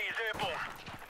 these airborne.